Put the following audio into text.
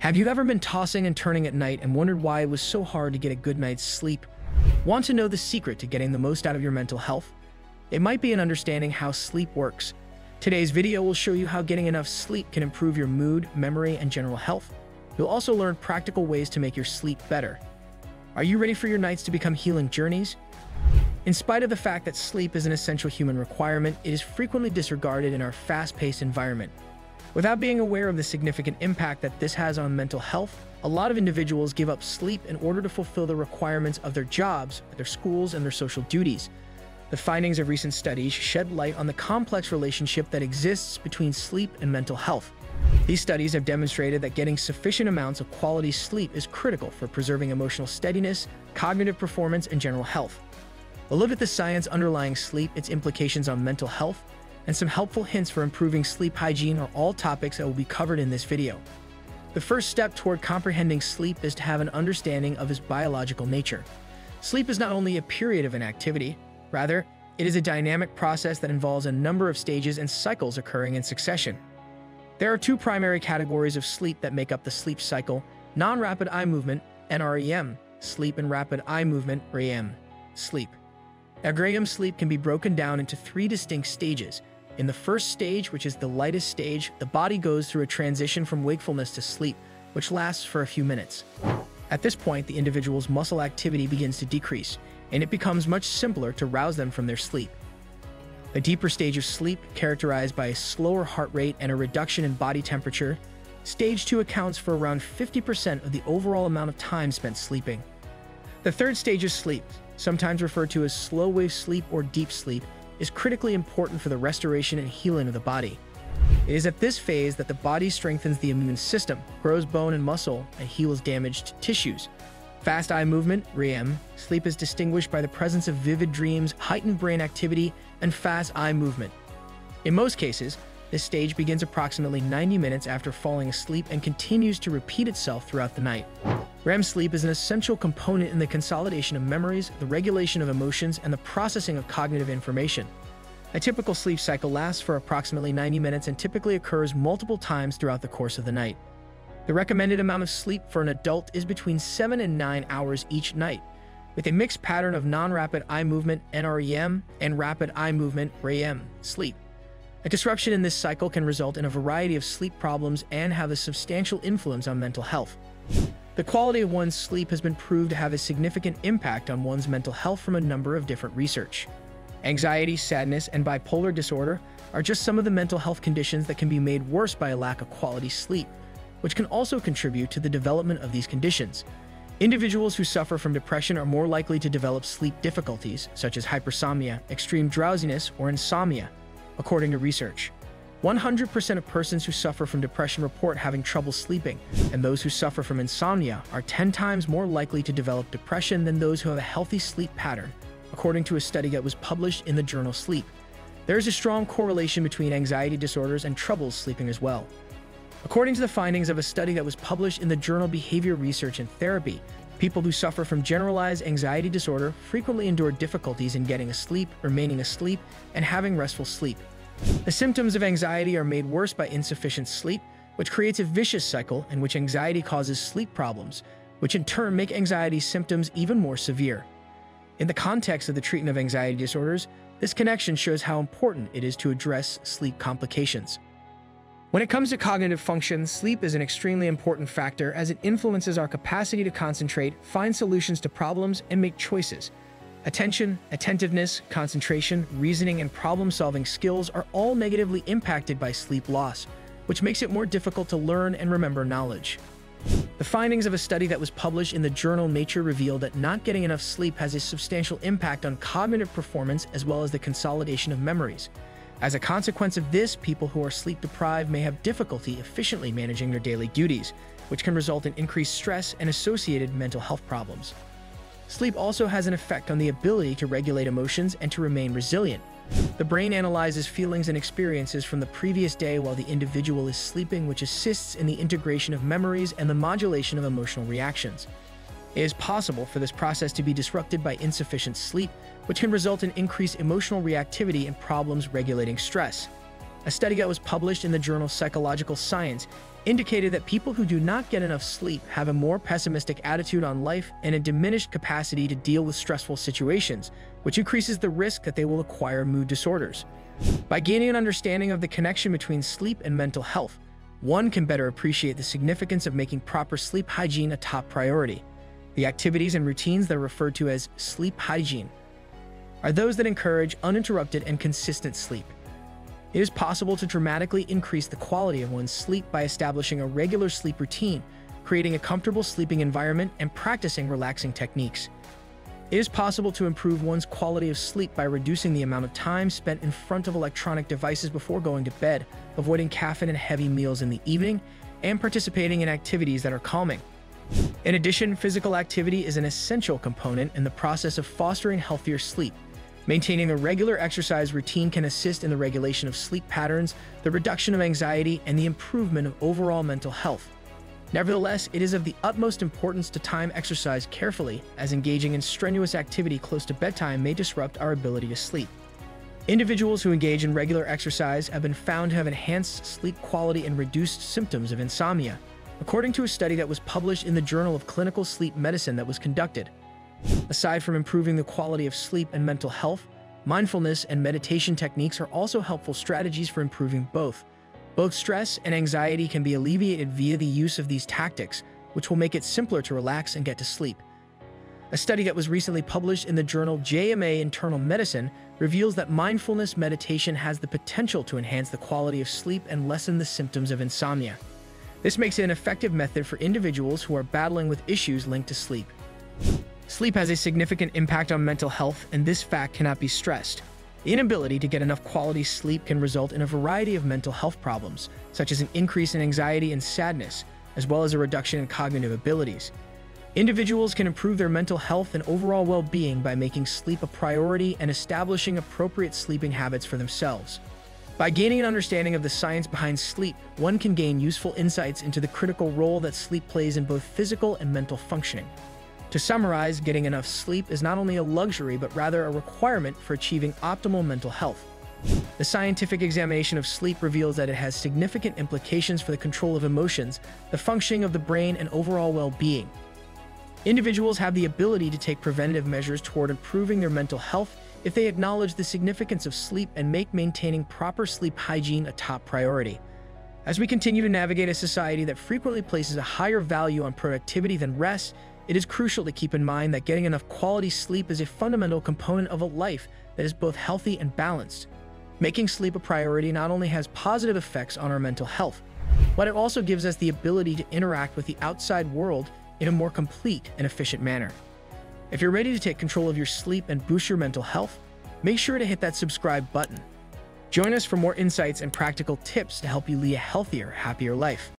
Have you ever been tossing and turning at night and wondered why it was so hard to get a good night's sleep? Want to know the secret to getting the most out of your mental health? It might be in understanding how sleep works. Today's video will show you how getting enough sleep can improve your mood, memory, and general health. You'll also learn practical ways to make your sleep better. Are you ready for your nights to become healing journeys? In spite of the fact that sleep is an essential human requirement, it is frequently disregarded in our fast-paced environment. Without being aware of the significant impact that this has on mental health, a lot of individuals give up sleep in order to fulfill the requirements of their jobs, their schools, and their social duties. The findings of recent studies shed light on the complex relationship that exists between sleep and mental health. These studies have demonstrated that getting sufficient amounts of quality sleep is critical for preserving emotional steadiness, cognitive performance, and general health. We'll look at the science underlying sleep, its implications on mental health, and some helpful hints for improving sleep hygiene are all topics that will be covered in this video. The first step toward comprehending sleep is to have an understanding of its biological nature. Sleep is not only a period of inactivity, rather, it is a dynamic process that involves a number of stages and cycles occurring in succession. There are two primary categories of sleep that make up the sleep cycle, non-rapid eye movement, NREM, sleep and rapid eye movement, REM, sleep. REM sleep can be broken down into three distinct stages. In the first stage, which is the lightest stage, the body goes through a transition from wakefulness to sleep, which lasts for a few minutes. At this point, the individual's muscle activity begins to decrease, and it becomes much simpler to rouse them from their sleep. A deeper stage of sleep, characterized by a slower heart rate and a reduction in body temperature, stage 2 accounts for around 50% of the overall amount of time spent sleeping. The third stage of sleep, sometimes referred to as slow wave sleep or deep sleep, is critically important for the restoration and healing of the body. It is at this phase that the body strengthens the immune system, grows bone and muscle, and heals damaged tissues. Fast eye movement, REM, sleep is distinguished by the presence of vivid dreams, heightened brain activity, and fast eye movement. In most cases, this stage begins approximately 90 minutes after falling asleep and continues to repeat itself throughout the night. REM sleep is an essential component in the consolidation of memories, the regulation of emotions, and the processing of cognitive information. A typical sleep cycle lasts for approximately 90 minutes and typically occurs multiple times throughout the course of the night. The recommended amount of sleep for an adult is between 7 and 9 hours each night, with a mixed pattern of non-rapid eye movement NREM and rapid eye movement REM sleep. A disruption in this cycle can result in a variety of sleep problems and have a substantial influence on mental health. The quality of one's sleep has been proved to have a significant impact on one's mental health from a number of different research. Anxiety, sadness, and bipolar disorder are just some of the mental health conditions that can be made worse by a lack of quality sleep, which can also contribute to the development of these conditions. Individuals who suffer from depression are more likely to develop sleep difficulties, such as hypersomnia, extreme drowsiness, or insomnia, according to research. 100% of persons who suffer from depression report having trouble sleeping, and those who suffer from insomnia are 10 times more likely to develop depression than those who have a healthy sleep pattern, according to a study that was published in the journal Sleep. There is a strong correlation between anxiety disorders and troubles sleeping as well. According to the findings of a study that was published in the journal Behavior Research and Therapy, people who suffer from generalized anxiety disorder frequently endure difficulties in getting asleep, remaining asleep, and having restful sleep. The symptoms of anxiety are made worse by insufficient sleep, which creates a vicious cycle in which anxiety causes sleep problems, which in turn make anxiety symptoms even more severe. In the context of the treatment of anxiety disorders, this connection shows how important it is to address sleep complications. When it comes to cognitive function, sleep is an extremely important factor as it influences our capacity to concentrate, find solutions to problems, and make choices. Attention, attentiveness, concentration, reasoning, and problem-solving skills are all negatively impacted by sleep loss, which makes it more difficult to learn and remember knowledge. The findings of a study that was published in the journal Nature revealed that not getting enough sleep has a substantial impact on cognitive performance as well as the consolidation of memories. As a consequence of this, people who are sleep deprived may have difficulty efficiently managing their daily duties, which can result in increased stress and associated mental health problems. Sleep also has an effect on the ability to regulate emotions and to remain resilient. The brain analyzes feelings and experiences from the previous day while the individual is sleeping, which assists in the integration of memories and the modulation of emotional reactions. It is possible for this process to be disrupted by insufficient sleep, which can result in increased emotional reactivity and problems regulating stress. A study that was published in the journal Psychological Science indicated that people who do not get enough sleep have a more pessimistic attitude on life and a diminished capacity to deal with stressful situations, which increases the risk that they will acquire mood disorders. By gaining an understanding of the connection between sleep and mental health, one can better appreciate the significance of making proper sleep hygiene a top priority. The activities and routines that are referred to as sleep hygiene are those that encourage uninterrupted and consistent sleep. It is possible to dramatically increase the quality of one's sleep by establishing a regular sleep routine, creating a comfortable sleeping environment, and practicing relaxing techniques. It is possible to improve one's quality of sleep by reducing the amount of time spent in front of electronic devices before going to bed, avoiding caffeine and heavy meals in the evening, and participating in activities that are calming. In addition, physical activity is an essential component in the process of fostering healthier sleep, Maintaining a regular exercise routine can assist in the regulation of sleep patterns, the reduction of anxiety, and the improvement of overall mental health. Nevertheless, it is of the utmost importance to time exercise carefully, as engaging in strenuous activity close to bedtime may disrupt our ability to sleep. Individuals who engage in regular exercise have been found to have enhanced sleep quality and reduced symptoms of insomnia, according to a study that was published in the Journal of Clinical Sleep Medicine that was conducted. Aside from improving the quality of sleep and mental health, mindfulness and meditation techniques are also helpful strategies for improving both. Both stress and anxiety can be alleviated via the use of these tactics, which will make it simpler to relax and get to sleep. A study that was recently published in the journal JAMA Internal Medicine reveals that mindfulness meditation has the potential to enhance the quality of sleep and lessen the symptoms of insomnia. This makes it an effective method for individuals who are battling with issues linked to sleep. Sleep has a significant impact on mental health, and this fact cannot be stressed. The inability to get enough quality sleep can result in a variety of mental health problems, such as an increase in anxiety and sadness, as well as a reduction in cognitive abilities. Individuals can improve their mental health and overall well-being by making sleep a priority and establishing appropriate sleeping habits for themselves. By gaining an understanding of the science behind sleep, one can gain useful insights into the critical role that sleep plays in both physical and mental functioning. To summarize, getting enough sleep is not only a luxury, but rather a requirement for achieving optimal mental health. The scientific examination of sleep reveals that it has significant implications for the control of emotions, the functioning of the brain, and overall well-being. Individuals have the ability to take preventative measures toward improving their mental health if they acknowledge the significance of sleep and make maintaining proper sleep hygiene a top priority. As we continue to navigate a society that frequently places a higher value on productivity than rest, it is crucial to keep in mind that getting enough quality sleep is a fundamental component of a life that is both healthy and balanced. Making sleep a priority not only has positive effects on our mental health, but it also gives us the ability to interact with the outside world in a more complete and efficient manner. If you're ready to take control of your sleep and boost your mental health, make sure to hit that subscribe button. Join us for more insights and practical tips to help you lead a healthier, happier life.